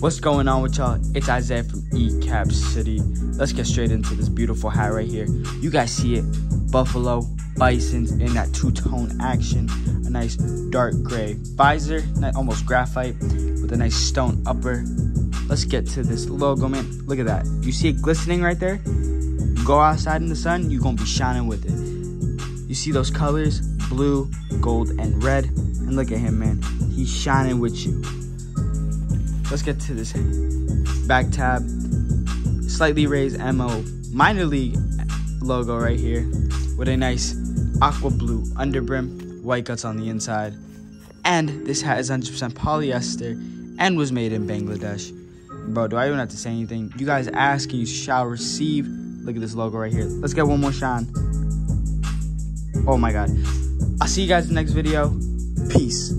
What's going on with y'all? It's Isaiah from ECAP City. Let's get straight into this beautiful hat right here. You guys see it. Buffalo, Bisons in that two-tone action. A nice dark gray visor, almost graphite, with a nice stone upper. Let's get to this logo, man. Look at that. You see it glistening right there? Go outside in the sun, you're gonna be shining with it. You see those colors? Blue, gold, and red. And look at him, man. He's shining with you. Let's get to this back tab. Slightly raised MO minor league logo right here with a nice aqua blue underbrim, white guts on the inside. And this hat is 100% polyester and was made in Bangladesh. Bro, do I even have to say anything? You guys ask and you shall receive. Look at this logo right here. Let's get one more shine. Oh my god. I'll see you guys in the next video. Peace.